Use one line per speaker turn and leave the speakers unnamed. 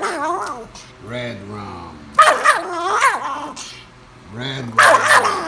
Red rum. Red rum.